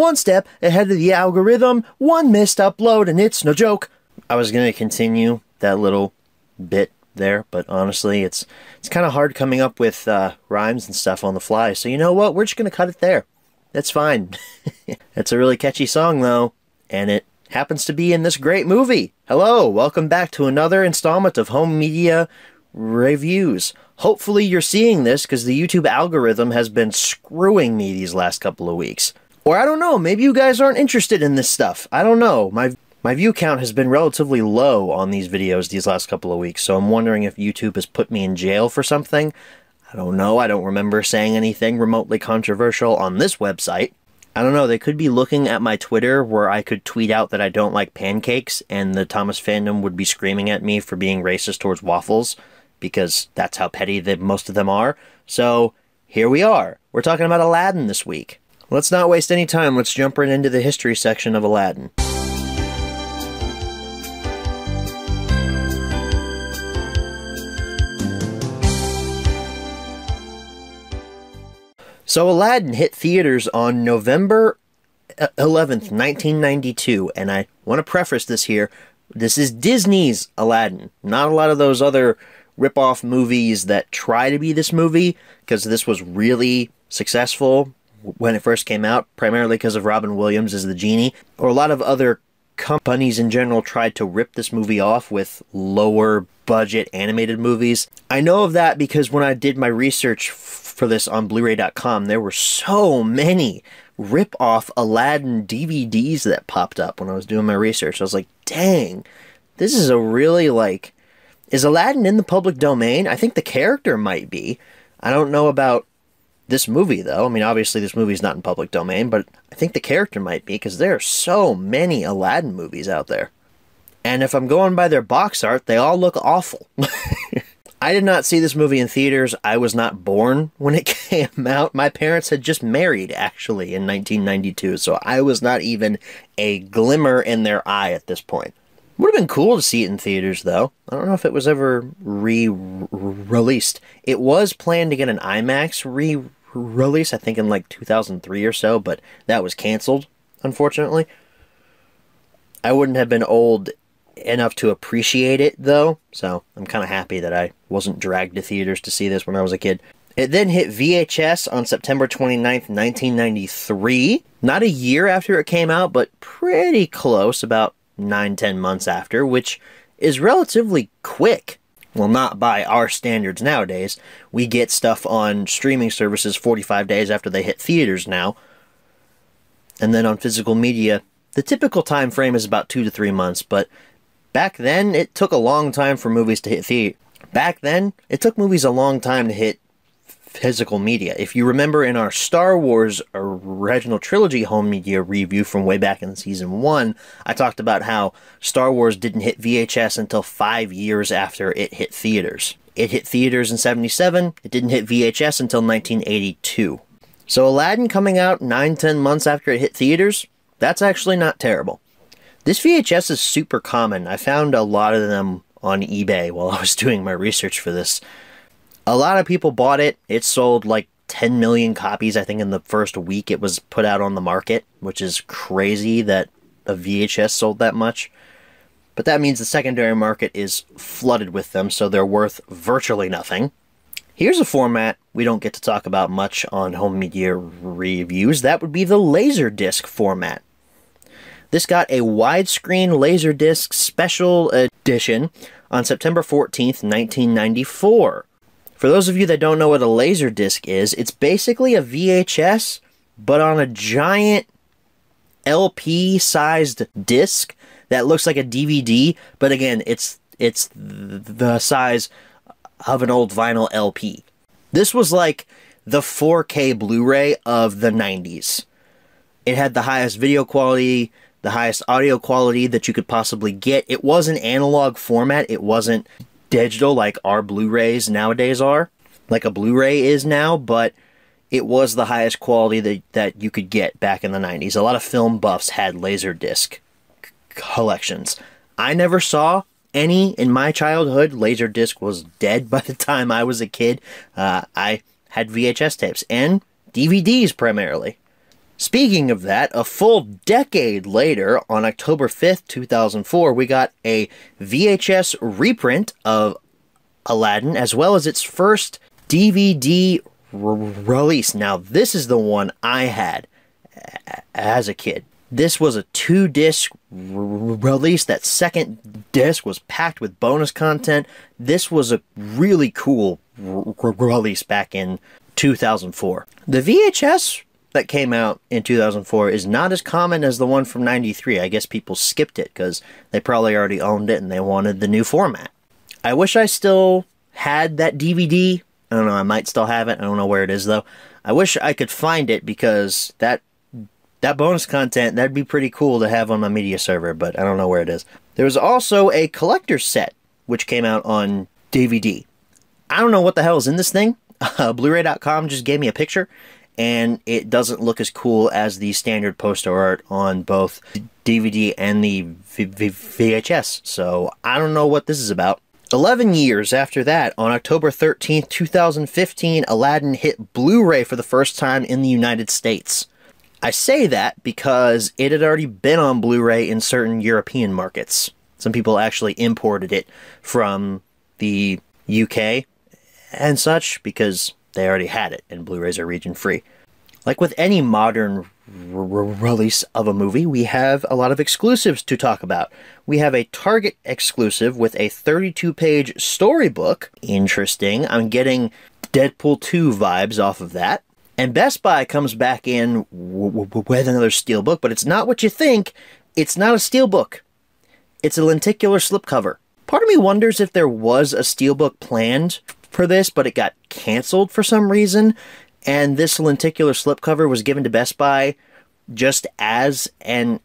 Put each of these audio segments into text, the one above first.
one step ahead of the algorithm, one missed upload, and it's no joke. I was going to continue that little bit there, but honestly, it's it's kind of hard coming up with uh, rhymes and stuff on the fly. So you know what? We're just going to cut it there. That's fine. it's a really catchy song, though, and it happens to be in this great movie. Hello, welcome back to another installment of Home Media Reviews. Hopefully, you're seeing this because the YouTube algorithm has been screwing me these last couple of weeks. Or I don't know, maybe you guys aren't interested in this stuff. I don't know. My my view count has been relatively low on these videos these last couple of weeks, so I'm wondering if YouTube has put me in jail for something. I don't know, I don't remember saying anything remotely controversial on this website. I don't know, they could be looking at my Twitter where I could tweet out that I don't like pancakes and the Thomas fandom would be screaming at me for being racist towards waffles because that's how petty that most of them are. So here we are. We're talking about Aladdin this week. Let's not waste any time, let's jump right into the history section of Aladdin. So Aladdin hit theaters on November uh, 11th, 1992, and I want to preface this here. This is Disney's Aladdin, not a lot of those other rip-off movies that try to be this movie, because this was really successful when it first came out, primarily because of Robin Williams as the genie, or a lot of other companies in general tried to rip this movie off with lower budget animated movies. I know of that because when I did my research for this on Blu-ray.com, there were so many rip-off Aladdin DVDs that popped up when I was doing my research. I was like, dang, this is a really like, is Aladdin in the public domain? I think the character might be. I don't know about this movie though. I mean, obviously this movie is not in public domain, but I think the character might be because there are so many Aladdin movies out there. And if I'm going by their box art, they all look awful. I did not see this movie in theaters. I was not born when it came out. My parents had just married, actually, in 1992, so I was not even a glimmer in their eye at this point. Would have been cool to see it in theaters, though. I don't know if it was ever re released. It was planned to get an IMAX re release, I think in like 2003 or so, but that was canceled, unfortunately. I wouldn't have been old enough to appreciate it, though, so I'm kind of happy that I wasn't dragged to theaters to see this when I was a kid. It then hit VHS on September 29th, 1993. Not a year after it came out, but pretty close, about 9 10 months after, which is relatively quick. Well, not by our standards nowadays. We get stuff on streaming services 45 days after they hit theaters now. And then on physical media, the typical time frame is about 2 to 3 months, but Back then, it took a long time for movies to hit theater. Back then, it took movies a long time to hit physical media. If you remember in our Star Wars original trilogy home media review from way back in season one, I talked about how Star Wars didn't hit VHS until five years after it hit theaters. It hit theaters in 77, it didn't hit VHS until 1982. So Aladdin coming out 9 10 months after it hit theaters, that's actually not terrible. This VHS is super common. I found a lot of them on eBay while I was doing my research for this. A lot of people bought it. It sold like 10 million copies, I think, in the first week it was put out on the market, which is crazy that a VHS sold that much. But that means the secondary market is flooded with them, so they're worth virtually nothing. Here's a format we don't get to talk about much on home media reviews. That would be the Laserdisc format. This got a widescreen Laserdisc special edition on September 14th, 1994. For those of you that don't know what a Laserdisc is, it's basically a VHS, but on a giant LP-sized disc that looks like a DVD, but again, it's it's the size of an old vinyl LP. This was like the 4K Blu-ray of the 90s. It had the highest video quality, the highest audio quality that you could possibly get. It was an analog format, it wasn't digital like our Blu rays nowadays are, like a Blu ray is now, but it was the highest quality that, that you could get back in the 90s. A lot of film buffs had Laserdisc collections. I never saw any in my childhood. Laserdisc was dead by the time I was a kid. Uh, I had VHS tapes and DVDs primarily. Speaking of that, a full decade later, on October 5th, 2004, we got a VHS reprint of Aladdin as well as its first DVD release. Now, this is the one I had as a kid. This was a two disc release. That second disc was packed with bonus content. This was a really cool release back in 2004. The VHS that came out in 2004 is not as common as the one from 93. I guess people skipped it because they probably already owned it and they wanted the new format. I wish I still had that DVD. I don't know, I might still have it. I don't know where it is though. I wish I could find it because that that bonus content, that'd be pretty cool to have on my media server, but I don't know where it is. There was also a collector's set, which came out on DVD. I don't know what the hell is in this thing. Uh, Blu-ray.com just gave me a picture, and it doesn't look as cool as the standard poster art on both DVD and the v v VHS, so I don't know what this is about. 11 years after that, on October 13th, 2015, Aladdin hit Blu-ray for the first time in the United States. I say that because it had already been on Blu ray in certain European markets. Some people actually imported it from the UK and such because they already had it, and Blu rays are region free. Like with any modern release of a movie, we have a lot of exclusives to talk about. We have a Target exclusive with a 32 page storybook. Interesting. I'm getting Deadpool 2 vibes off of that. And Best Buy comes back in with another steelbook, but it's not what you think. It's not a steelbook. It's a lenticular slipcover. Part of me wonders if there was a steelbook planned for this, but it got canceled for some reason, and this lenticular slipcover was given to Best Buy just as an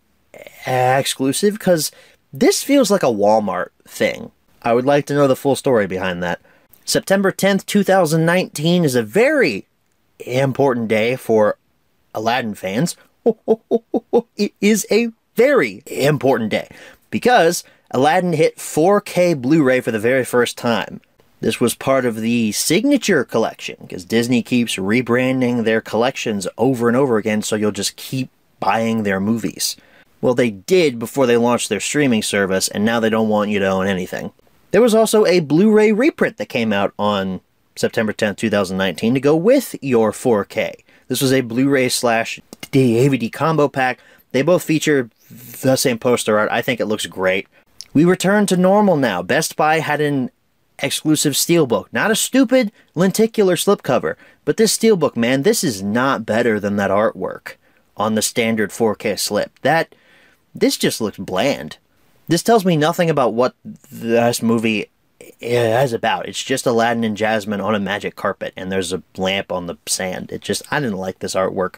uh, exclusive, because this feels like a Walmart thing. I would like to know the full story behind that. September 10th, 2019 is a very important day for Aladdin fans. it is a very important day because Aladdin hit 4K Blu ray for the very first time. This was part of the Signature Collection because Disney keeps rebranding their collections over and over again, so you'll just keep buying their movies. Well, they did before they launched their streaming service, and now they don't want you to own anything. There was also a Blu ray reprint that came out on September 10th, 2019, to go with your 4K. This was a Blu ray slash DVD combo pack. They both feature the same poster art. I think it looks great. We return to normal now. Best Buy had an exclusive steelbook. Not a stupid lenticular slipcover, but this steelbook, man, this is not better than that artwork on the standard 4K slip. That this just looks bland. This tells me nothing about what this movie is about. It's just Aladdin and Jasmine on a magic carpet, and there's a lamp on the sand. It just, I didn't like this artwork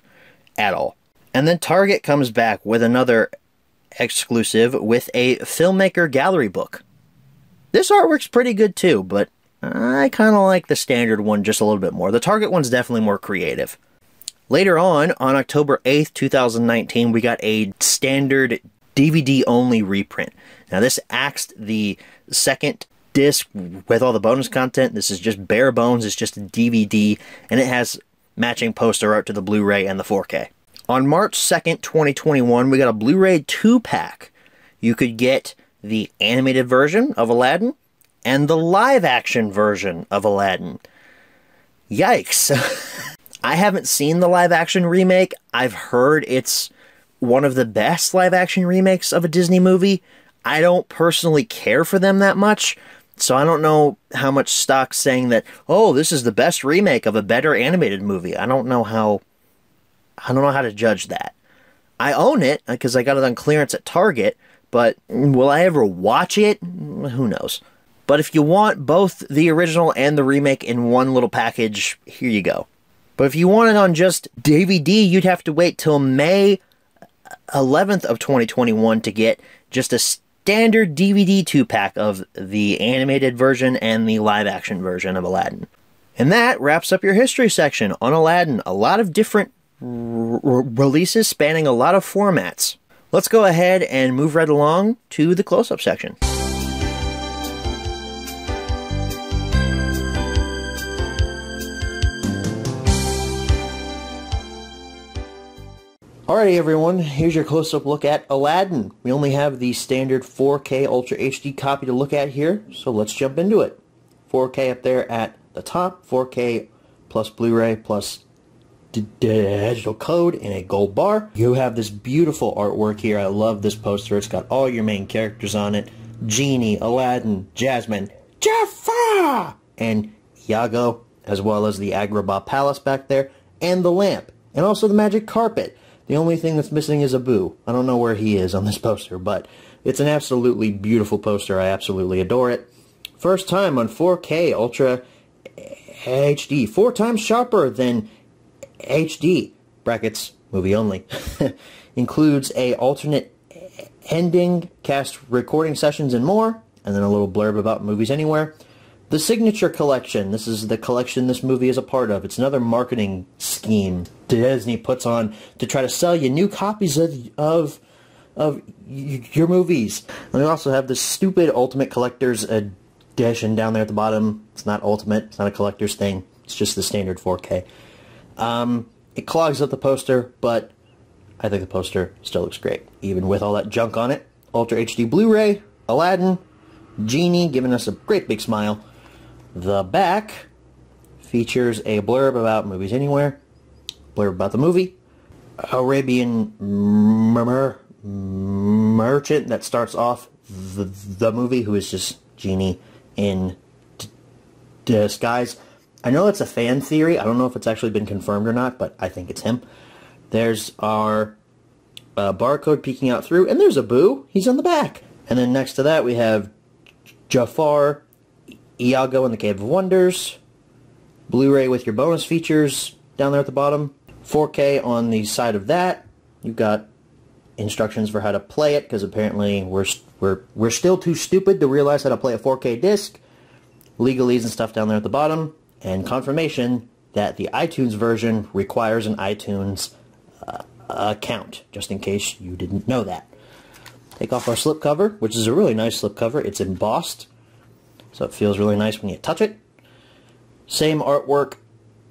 at all. And then Target comes back with another exclusive with a filmmaker gallery book. This artwork's pretty good too, but I kind of like the standard one just a little bit more. The Target one's definitely more creative. Later on, on October 8th, 2019, we got a standard DVD only reprint. Now, this axed the second disc with all the bonus content. This is just bare bones. It's just a DVD, and it has matching poster art to the Blu-ray and the 4K. On March 2nd, 2021, we got a Blu-ray 2-pack. You could get the animated version of Aladdin and the live-action version of Aladdin. Yikes. I haven't seen the live-action remake. I've heard it's one of the best live-action remakes of a Disney movie. I don't personally care for them that much, so I don't know how much stock saying that, oh, this is the best remake of a better animated movie. I don't know how I don't know how to judge that. I own it uh, because I got it on clearance at Target, but will I ever watch it? Who knows. But if you want both the original and the remake in one little package, here you go. But if you want it on just DVD, you'd have to wait till May 11th of 2021 to get just a standard DVD 2 pack of the animated version and the live action version of Aladdin. And that wraps up your history section on Aladdin. A lot of different releases spanning a lot of formats. Let's go ahead and move right along to the close up section. Alrighty everyone, here's your close-up look at Aladdin. We only have the standard 4K Ultra HD copy to look at here, so let's jump into it. 4K up there at the top, 4K plus Blu-ray plus digital code in a gold bar. You have this beautiful artwork here. I love this poster. It's got all your main characters on it. Genie, Aladdin, Jasmine, Jafar, and Iago, as well as the Agrabah Palace back there, and the lamp, and also the magic carpet. The only thing that's missing is Abu. I don't know where he is on this poster, but it's an absolutely beautiful poster. I absolutely adore it. First time on 4K Ultra HD. Four times sharper than HD. Brackets, movie only. Includes a alternate ending, cast recording sessions, and more. And then a little blurb about Movies Anywhere. The Signature Collection. This is the collection this movie is a part of. It's another marketing scheme Disney puts on to try to sell you new copies of, of, of your movies. And we also have the stupid Ultimate Collector's Edition down there at the bottom. It's not Ultimate. It's not a collector's thing. It's just the standard 4K. Um, it clogs up the poster, but I think the poster still looks great, even with all that junk on it. Ultra HD Blu-ray, Aladdin, Genie giving us a great big smile, the back features a blurb about Movies Anywhere, blurb about the movie, Arabian mer merchant that starts off the, the movie, who is just Genie in disguise. I know it's a fan theory. I don't know if it's actually been confirmed or not, but I think it's him. There's our uh, barcode peeking out through, and there's Abu. He's on the back. And then next to that, we have Jafar Iago and the Cave of Wonders, Blu-ray with your bonus features down there at the bottom, 4K on the side of that. You've got instructions for how to play it because apparently we're we're we're still too stupid to realize how to play a 4K disc. Legalese and stuff down there at the bottom, and confirmation that the iTunes version requires an iTunes uh, account, just in case you didn't know that. Take off our slipcover, which is a really nice slipcover. It's embossed so it feels really nice when you touch it. Same artwork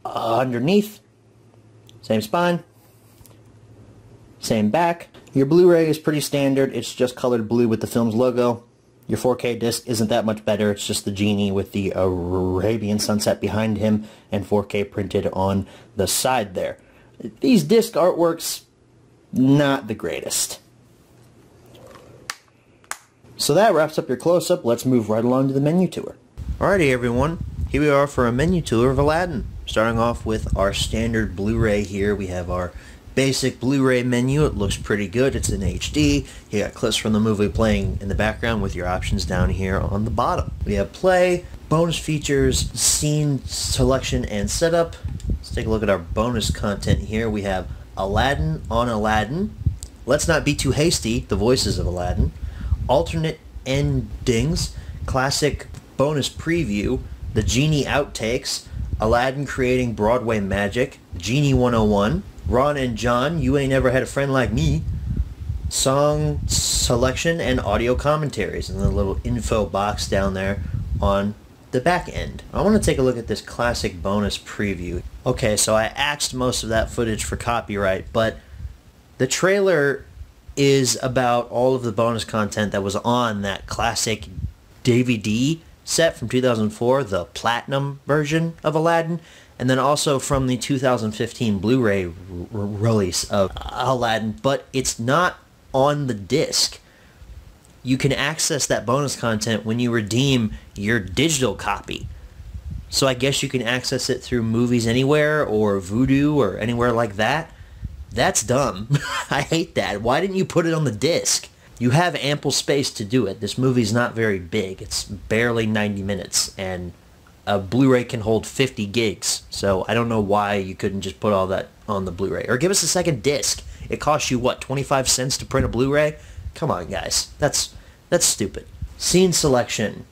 uh, underneath. Same spine. Same back. Your Blu-ray is pretty standard. It's just colored blue with the film's logo. Your 4K disc isn't that much better. It's just the genie with the Arabian sunset behind him and 4K printed on the side there. These disc artworks, not the greatest. So that wraps up your close-up. Let's move right along to the menu tour. Alrighty everyone, here we are for a menu tour of Aladdin. Starting off with our standard Blu-ray here, we have our basic Blu-ray menu. It looks pretty good. It's in HD. You got clips from the movie playing in the background with your options down here on the bottom. We have play, bonus features, scene selection, and setup. Let's take a look at our bonus content here. We have Aladdin on Aladdin. Let's not be too hasty, the voices of Aladdin alternate endings, classic bonus preview, the Genie outtakes, Aladdin creating Broadway magic, Genie 101, Ron and John, You Ain't Never Had a Friend Like Me, song selection and audio commentaries, and the little info box down there on the back end. I want to take a look at this classic bonus preview. Okay, so I axed most of that footage for copyright, but the trailer is about all of the bonus content that was on that classic DVD set from 2004, the platinum version of Aladdin, and then also from the 2015 Blu-ray release of Aladdin, but it's not on the disc. You can access that bonus content when you redeem your digital copy. So I guess you can access it through Movies Anywhere or Vudu or anywhere like that. That's dumb. I hate that. Why didn't you put it on the disc? You have ample space to do it. This movie's not very big. It's barely 90 minutes, and a Blu-ray can hold 50 gigs. So I don't know why you couldn't just put all that on the Blu-ray. Or give us a second disc. It costs you, what, 25 cents to print a Blu-ray? Come on, guys. That's, that's stupid. Scene selection.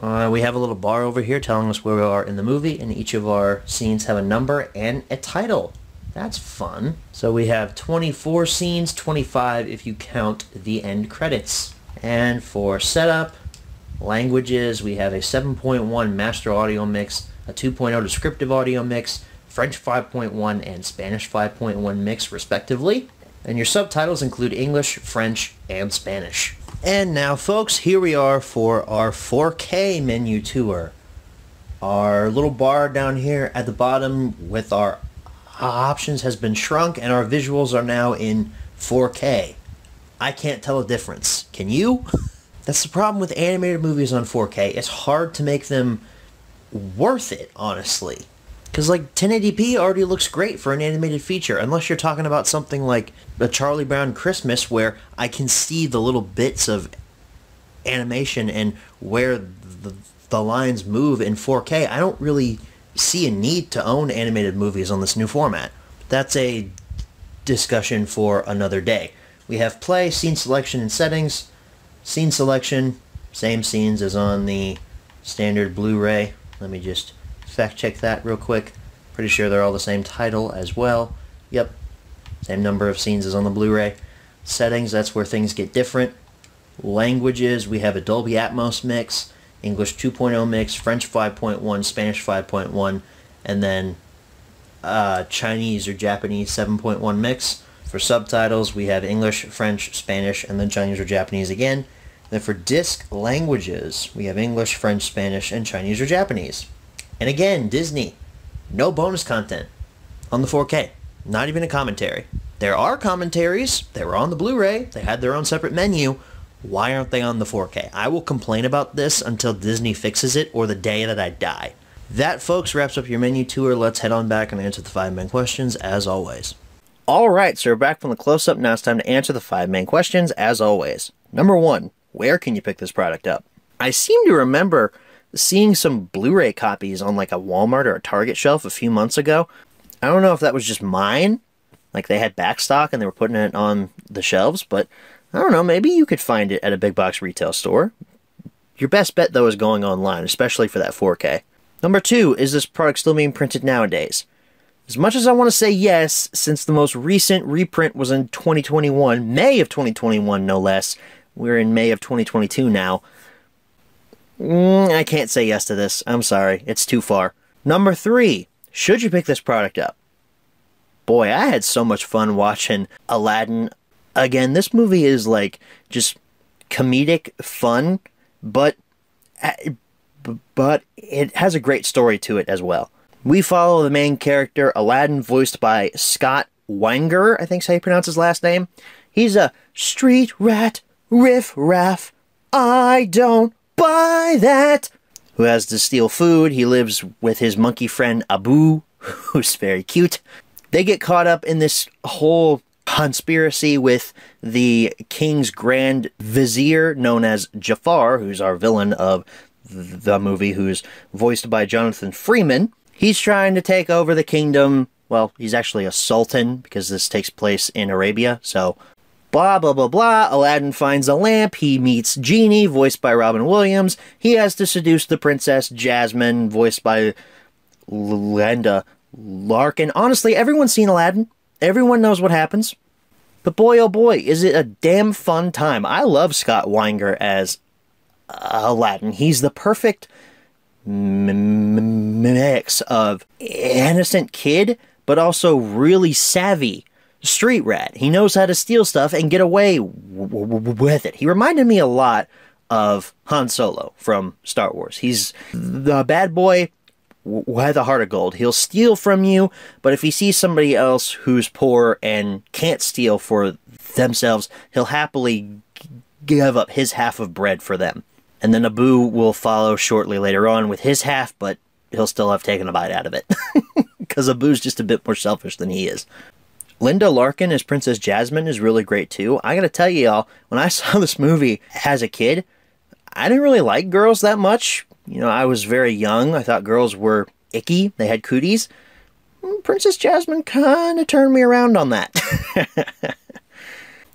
Uh, we have a little bar over here telling us where we are in the movie, and each of our scenes have a number and a title. That's fun. So we have 24 scenes, 25 if you count the end credits. And for setup, languages, we have a 7.1 master audio mix, a 2.0 descriptive audio mix, French 5.1, and Spanish 5.1 mix, respectively. And your subtitles include English, French, and Spanish. And now, folks, here we are for our 4K menu tour. Our little bar down here at the bottom with our options has been shrunk and our visuals are now in 4K. I can't tell a difference. Can you? That's the problem with animated movies on 4K. It's hard to make them worth it, honestly. Because, like, 1080p already looks great for an animated feature, unless you're talking about something like a Charlie Brown Christmas, where I can see the little bits of animation and where the, the lines move in 4K. I don't really see a need to own animated movies on this new format. That's a discussion for another day. We have play, scene selection, and settings. Scene selection, same scenes as on the standard Blu-ray. Let me just fact check that real quick. Pretty sure they're all the same title as well. Yep, same number of scenes as on the Blu-ray. Settings, that's where things get different. Languages, we have a Dolby Atmos mix, English 2.0 mix, French 5.1, Spanish 5.1, and then uh, Chinese or Japanese 7.1 mix. For subtitles, we have English, French, Spanish, and then Chinese or Japanese again. Then for disc languages, we have English, French, Spanish, and Chinese or Japanese. And again, Disney, no bonus content on the 4K. Not even a commentary. There are commentaries. They were on the Blu-ray. They had their own separate menu. Why aren't they on the 4K? I will complain about this until Disney fixes it or the day that I die. That, folks, wraps up your menu tour. Let's head on back and answer the five main questions, as always. All right, so we're back from the close-up. Now it's time to answer the five main questions, as always. Number one, where can you pick this product up? I seem to remember seeing some Blu-ray copies on like a Walmart or a Target shelf a few months ago. I don't know if that was just mine, like they had backstock and they were putting it on the shelves, but I don't know, maybe you could find it at a big box retail store. Your best bet though is going online, especially for that 4K. Number two, is this product still being printed nowadays? As much as I want to say yes, since the most recent reprint was in 2021, May of 2021 no less, we're in May of 2022 now, Mm, I can't say yes to this. I'm sorry. It's too far. Number three, should you pick this product up? Boy, I had so much fun watching Aladdin. Again, this movie is like just comedic fun, but uh, but it has a great story to it as well. We follow the main character, Aladdin, voiced by Scott Weinger, I think's how you pronounce his last name. He's a street rat, riff raff. I don't buy that. Who has to steal food. He lives with his monkey friend Abu, who's very cute. They get caught up in this whole conspiracy with the king's grand vizier known as Jafar, who's our villain of the movie, who's voiced by Jonathan Freeman. He's trying to take over the kingdom. Well, he's actually a sultan because this takes place in Arabia, so Blah, blah, blah, blah. Aladdin finds a lamp. He meets Genie, voiced by Robin Williams. He has to seduce the princess, Jasmine, voiced by Linda Larkin. Honestly, everyone's seen Aladdin. Everyone knows what happens. But boy, oh boy, is it a damn fun time. I love Scott Weinger as Aladdin. He's the perfect mix of innocent kid, but also really savvy street rat. He knows how to steal stuff and get away with it. He reminded me a lot of Han Solo from Star Wars. He's the bad boy with a heart of gold. He'll steal from you, but if he sees somebody else who's poor and can't steal for themselves, he'll happily give up his half of bread for them. And then Abu will follow shortly later on with his half, but he'll still have taken a bite out of it. Because Abu's just a bit more selfish than he is. Linda Larkin as Princess Jasmine is really great too. I gotta tell you all, when I saw this movie as a kid, I didn't really like girls that much. You know, I was very young. I thought girls were icky. They had cooties. Mm, Princess Jasmine kind of turned me around on that.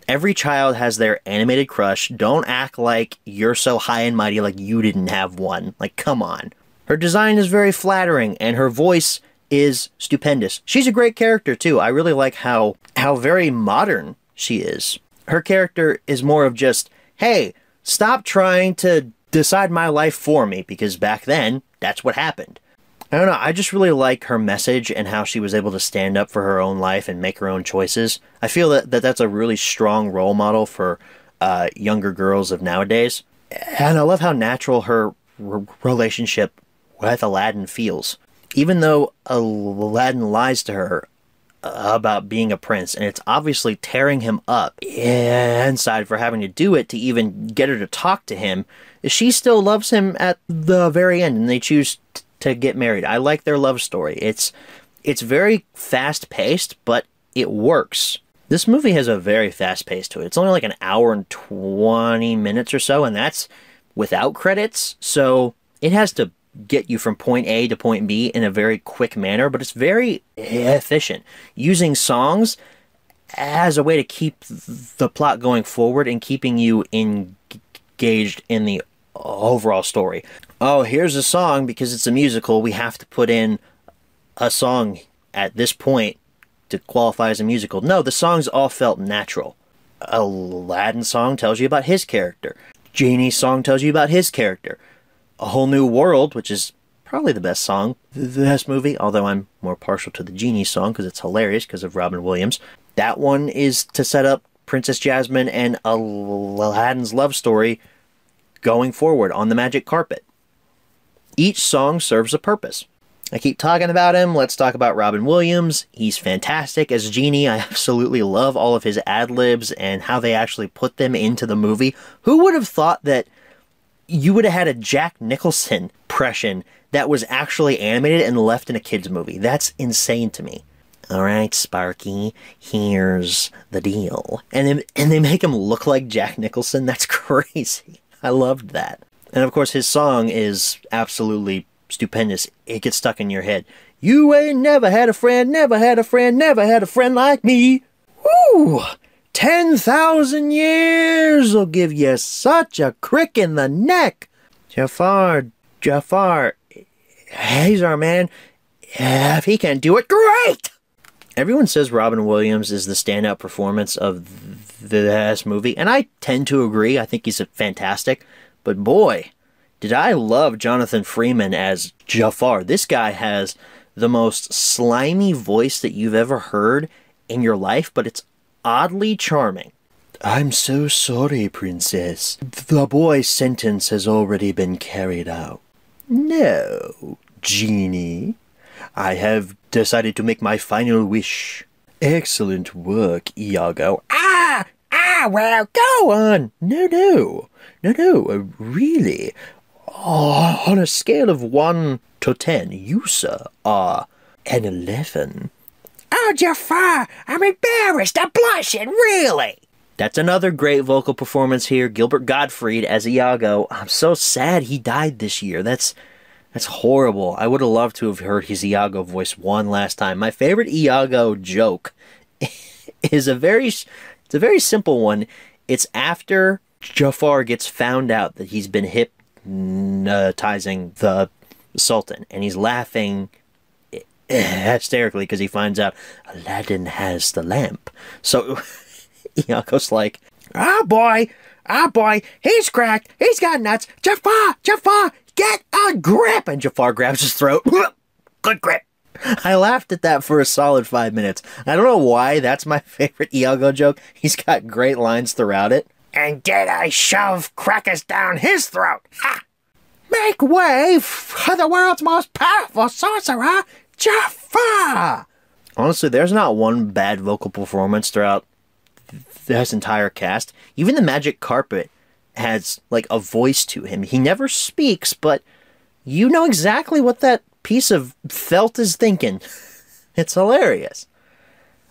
Every child has their animated crush. Don't act like you're so high and mighty like you didn't have one. Like, come on. Her design is very flattering, and her voice is stupendous. She's a great character too. I really like how how very modern she is. Her character is more of just, "Hey, stop trying to decide my life for me because back then that's what happened." I don't know. I just really like her message and how she was able to stand up for her own life and make her own choices. I feel that, that that's a really strong role model for uh, younger girls of nowadays. And I love how natural her relationship with Aladdin feels. Even though Aladdin lies to her about being a prince, and it's obviously tearing him up inside for having to do it to even get her to talk to him, she still loves him at the very end, and they choose to get married. I like their love story. It's it's very fast paced, but it works. This movie has a very fast pace to it. It's only like an hour and 20 minutes or so, and that's without credits. So it has to get you from point A to point B in a very quick manner, but it's very efficient. Using songs as a way to keep the plot going forward and keeping you engaged in the overall story. Oh, here's a song because it's a musical. We have to put in a song at this point to qualify as a musical. No, the songs all felt natural. Aladdin's song tells you about his character. Genie's song tells you about his character. A Whole New World, which is probably the best song, the best movie, although I'm more partial to the Genie song because it's hilarious because of Robin Williams. That one is to set up Princess Jasmine and Aladdin's love story going forward on the magic carpet. Each song serves a purpose. I keep talking about him. Let's talk about Robin Williams. He's fantastic as Genie. I absolutely love all of his ad libs and how they actually put them into the movie. Who would have thought that you would have had a Jack Nicholson impression that was actually animated and left in a kids movie. That's insane to me. All right, Sparky, here's the deal. And and they make him look like Jack Nicholson. That's crazy. I loved that. And of course, his song is absolutely stupendous. It gets stuck in your head. You ain't never had a friend, never had a friend, never had a friend like me. Woo! 10,000 years will give you such a crick in the neck. Jafar, Jafar, he's our man. If he can do it, great! Everyone says Robin Williams is the standout performance of this movie, and I tend to agree. I think he's fantastic. But boy, did I love Jonathan Freeman as Jafar. This guy has the most slimy voice that you've ever heard in your life, but it's oddly charming. I'm so sorry, Princess. The boy's sentence has already been carried out. No, Genie. I have decided to make my final wish. Excellent work, Iago. Ah! Ah, well, go on! No, no. No, no, uh, really. Oh, on a scale of 1 to 10, you, sir, are an 11. Oh, Jafar, I'm embarrassed. I'm blushing, really. That's another great vocal performance here. Gilbert Gottfried as Iago. I'm so sad he died this year. That's that's horrible. I would have loved to have heard his Iago voice one last time. My favorite Iago joke is a very it's a very simple one. It's after Jafar gets found out that he's been hypnotizing the Sultan and he's laughing hysterically because he finds out Aladdin has the lamp. So Iago's like, Oh boy, oh boy, he's cracked, he's got nuts. Jafar, Jafar, get a grip! And Jafar grabs his throat. Good grip. I laughed at that for a solid five minutes. I don't know why that's my favorite Iago joke. He's got great lines throughout it. And did I shove crackers down his throat? Ha! Make way for the world's most powerful sorcerer, Jafar! Honestly, there's not one bad vocal performance throughout this entire cast. Even the magic carpet has like a voice to him. He never speaks, but you know exactly what that piece of felt is thinking. it's hilarious.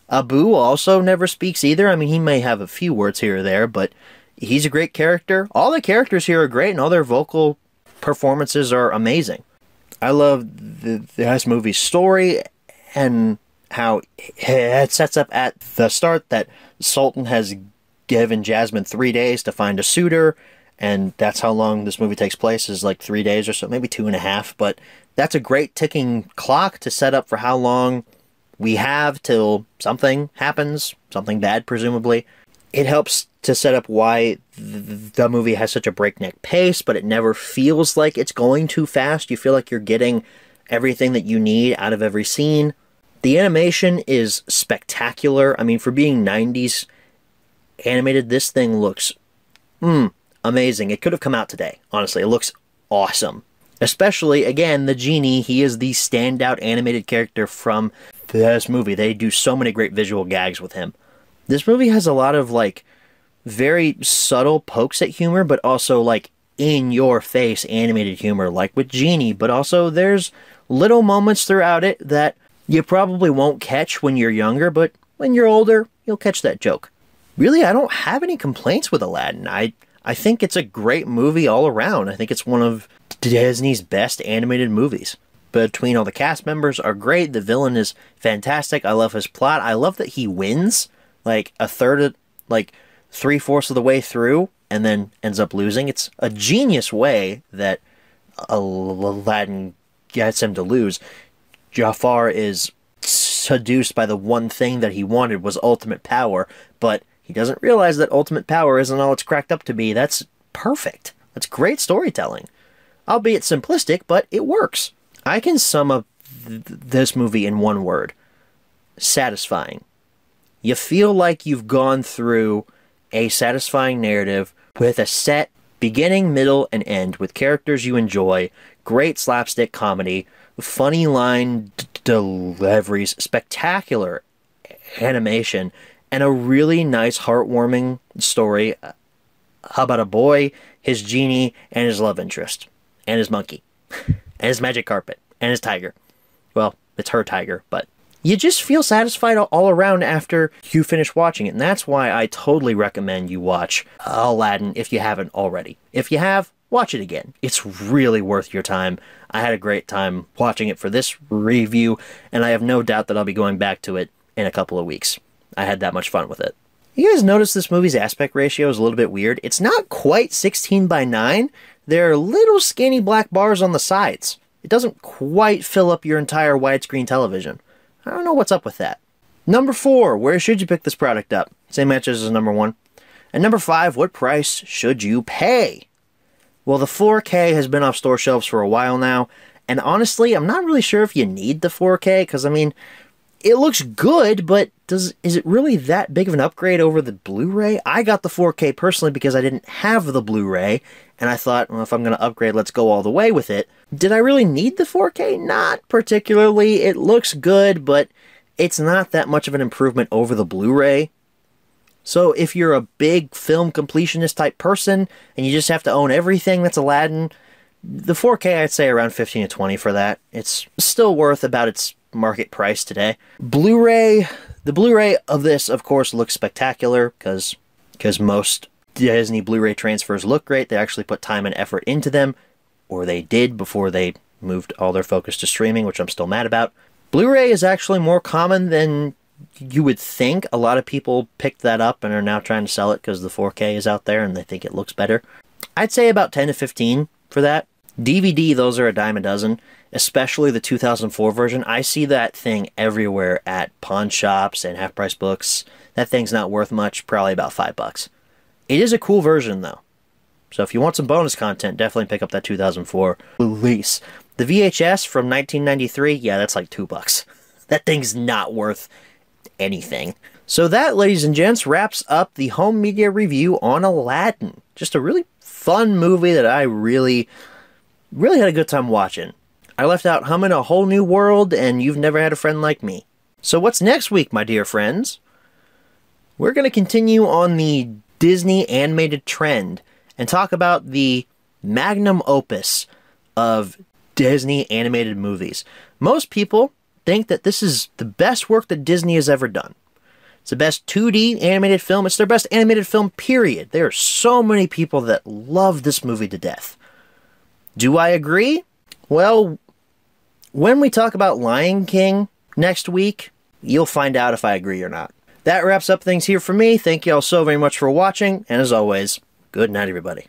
Abu also never speaks either. I mean, he may have a few words here or there, but he's a great character. All the characters here are great, and all their vocal performances are amazing. I love the, this movie's story and how it sets up at the start that Sultan has given Jasmine three days to find a suitor, and that's how long this movie takes place is like three days or so, maybe two and a half. But that's a great ticking clock to set up for how long we have till something happens, something bad, presumably. It helps to set up why the movie has such a breakneck pace, but it never feels like it's going too fast. You feel like you're getting everything that you need out of every scene. The animation is spectacular. I mean, for being 90s animated, this thing looks mm, amazing. It could have come out today, honestly. It looks awesome. Especially, again, the genie. He is the standout animated character from this movie. They do so many great visual gags with him. This movie has a lot of, like, very subtle pokes at humor, but also, like, in your face animated humor, like with Genie, but also there's little moments throughout it that you probably won't catch when you're younger, but when you're older, you'll catch that joke. Really, I don't have any complaints with Aladdin. I I think it's a great movie all around. I think it's one of Disney's best animated movies. Between all the cast members are great. The villain is fantastic. I love his plot. I love that he wins like a third of like three fourths of the way through and then ends up losing. It's a genius way that Aladdin gets him to lose. Jafar is seduced by the one thing that he wanted was ultimate power, but he doesn't realize that ultimate power isn't all it's cracked up to be. That's perfect. That's great storytelling. Albeit simplistic, but it works. I can sum up th- this movie in one word satisfying. You feel like you've gone through a satisfying narrative with a set beginning, middle, and end with characters you enjoy, great slapstick comedy, funny line deliveries, spectacular animation, and a really nice, heartwarming story uh, about a boy, his genie, and his love interest, and his monkey, and his magic carpet, and his tiger. Well, it's her tiger, but you just feel satisfied all around after you finish watching it. And that's why I totally recommend you watch Aladdin if you haven't already. If you have, watch it again. It's really worth your time. I had a great time watching it for this review, and I have no doubt that I'll be going back to it in a couple of weeks. I had that much fun with it. You guys notice this movie's aspect ratio is a little bit weird? It's not quite 16 by 9. There are little skinny black bars on the sides. It doesn't quite fill up your entire widescreen television. I don't know what's up with that. Number four, where should you pick this product up? Same matches as number one. And number five, what price should you pay? Well, the 4K has been off store shelves for a while now, and honestly, I'm not really sure if you need the 4K, because I mean, it looks good, but does is it really that big of an upgrade over the Blu-ray? I got the 4K personally because I didn't have the Blu-ray, and I thought, well, if I'm going to upgrade, let's go all the way with it. Did I really need the 4K? Not particularly. It looks good, but it's not that much of an improvement over the Blu-ray. So if you're a big film completionist type person and you just have to own everything that's Aladdin, the 4K I'd say around 15 to 20 for that. It's still worth about its market price today. Blu-ray, the Blu-ray of this of course looks spectacular because because most Disney Blu-ray transfers look great. They actually put time and effort into them, or they did before they moved all their focus to streaming, which I'm still mad about. Blu-ray is actually more common than you would think. A lot of people picked that up and are now trying to sell it because the 4K is out there and they think it looks better. I'd say about 10 to 15 for that. DVD, those are a dime a dozen, especially the 2004 version. I see that thing everywhere at pawn shops and half price books. That thing's not worth much, probably about five bucks. It is a cool version though. So if you want some bonus content, definitely pick up that 2004 release. The VHS from 1993, yeah, that's like two bucks. That thing's not worth anything. So that, ladies and gents, wraps up the home media review on Aladdin. Just a really fun movie that I really, really had a good time watching. I left out humming a whole new world, and you've never had a friend like me. So what's next week, my dear friends? We're going to continue on the Disney animated trend and talk about the magnum opus of Disney animated movies. Most people think that this is the best work that Disney has ever done. It's the best 2D animated film. It's their best animated film, period. There are so many people that love this movie to death. Do I agree? Well, when we talk about Lion King next week, you'll find out if I agree or not. That wraps up things here for me. Thank you all so very much for watching, and as always, good night, everybody.